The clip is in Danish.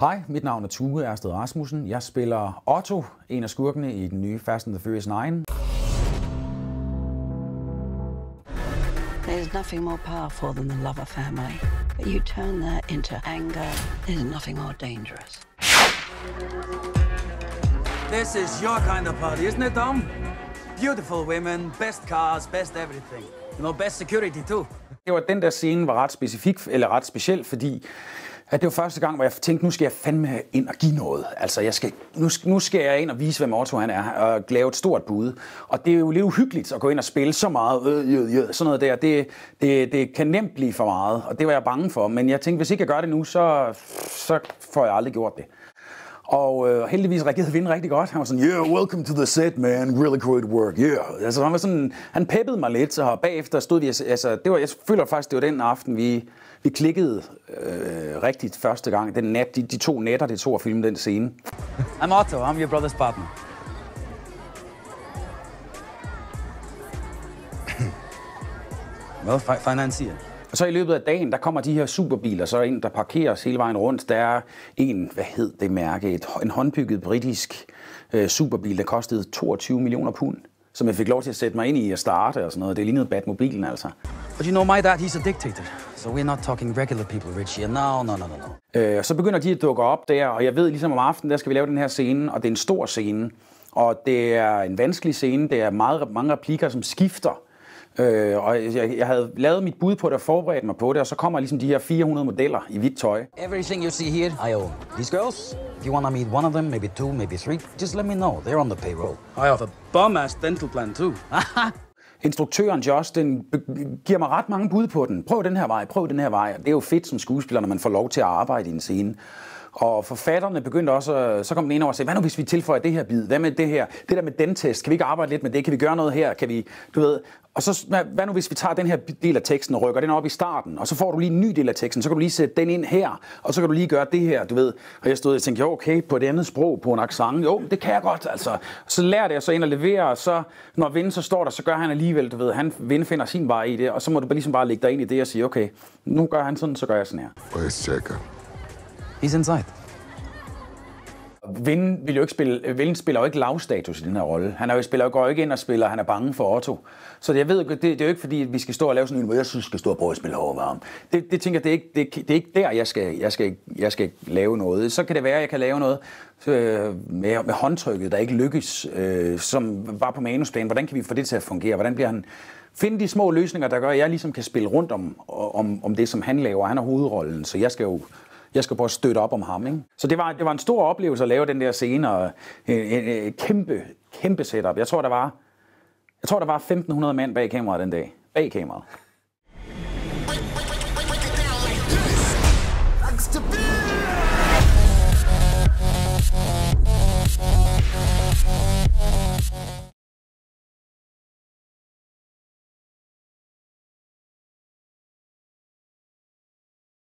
Hej, mit navn er Tue Ersted Rasmussen. Jeg spiller Otto, en af skurkene i den nye Fast and the Furious 9. There's nothing more powerful than the love of family. But you turn that into anger, there's nothing more dangerous. This is your kind of party, isn't it, Dom? Beautiful women, best cars, best everything. You know, best security too. Det var den der scene var ret specifik, eller ret speciel, fordi at det var første gang, hvor jeg tænkte, nu skal jeg fandme ind og give noget. Altså, jeg skal, nu, nu skal jeg ind og vise, hvem Otto han er, og lave et stort bud. Og det er jo lidt uhyggeligt at gå ind og spille så meget, øh, øh, øh, sådan noget der. Det, det, det kan nemt blive for meget, og det var jeg bange for. Men jeg tænkte, hvis ikke jeg gør det nu, så, så får jeg aldrig gjort det. Og øh, heldigvis reagerede Vin rigtig godt. Han var sådan, yeah, welcome to the set, man. Really great work, yeah. Altså, han var sådan, han peppede mig lidt, og bagefter stod vi, altså, det var, jeg føler faktisk, det var den aften, vi, vi klikkede øh, rigtigt første gang. Den nat, de, de to nætter, det tog at filme den scene. I'm Otto, I'm your brother's partner. well, fi- financier. Så i løbet af dagen, der kommer de her superbiler, så er en, der parkeres hele vejen rundt. Der er en, hvad hed det mærke, et, en håndbygget britisk øh, superbil, der kostede 22 millioner pund som jeg fik lov til at sætte mig ind i og starte og sådan noget. Det lignede Batmobilen altså. But you know, my dad, he's a dictator. So we're not talking regular people, Richie. No, no, no, no, no. Øh, så begynder de at dukke op der, og jeg ved ligesom om aftenen, der skal vi lave den her scene, og det er en stor scene. Og det er en vanskelig scene, det er meget, mange replikker, som skifter. Øh, og jeg, jeg havde lavet mit bud på det og forberedt mig på det, og så kommer ligesom de her 400 modeller i hvidt tøj. Everything you see here, I own. These girls, if you want to meet one of them, maybe two, maybe three, just let me know. They're on the payroll. I have a bum-ass dental plan too. Instruktøren Justin giver mig ret mange bud på den. Prøv den her vej, prøv den her vej. Det er jo fedt som skuespiller, når man får lov til at arbejde i en scene. Og forfatterne begyndte også, så kom den ene over og sagde, hvad nu hvis vi tilføjer det her bid? Hvad med det her? Det der med den test, kan vi ikke arbejde lidt med det? Kan vi gøre noget her? Kan vi, du ved, og så, hvad, nu hvis vi tager den her del af teksten og rykker den op i starten, og så får du lige en ny del af teksten, så kan du lige sætte den ind her, og så kan du lige gøre det her, du ved. Og jeg stod og tænkte, jo okay, på et andet sprog, på en accent, jo, det kan jeg godt, altså. Så lærte jeg så ind at levere, og så, når Vind så står der, så gør han alligevel, du ved, han Vind finder sin vej i det, og så må du bare ligesom bare lægge dig ind i det og sige, okay, nu gør han sådan, så gør jeg sådan her. Where's Checker? He's inside. Vind vil jo ikke spille, Vind spiller jo ikke lavstatus i den her rolle. Han er jo, spiller, går jo ikke ind og spiller, han er bange for Otto. Så jeg ved, det, det er jo ikke fordi, at vi skal stå og lave sådan en, hvor jeg synes, skal stå og prøve at spille overvarm. Det, det tænker det er ikke, det, det er ikke der, jeg skal, jeg, skal, jeg skal lave noget. Så kan det være, at jeg kan lave noget øh, med, med håndtrykket, der ikke lykkes, øh, som var på manusplanen. Hvordan kan vi få det til at fungere? Hvordan bliver han finde de små løsninger, der gør, at jeg ligesom kan spille rundt om, om, om det, som han laver. Han har hovedrollen, så jeg skal jo jeg skal prøve at støtte op om ham. Ikke? Så det var, det var en stor oplevelse at lave den der scene, og en, en, en kæmpe, kæmpe setup. Jeg tror, der var, jeg tror, der var 1.500 mand bag kameraet den dag. Bag kameraet. Likes to be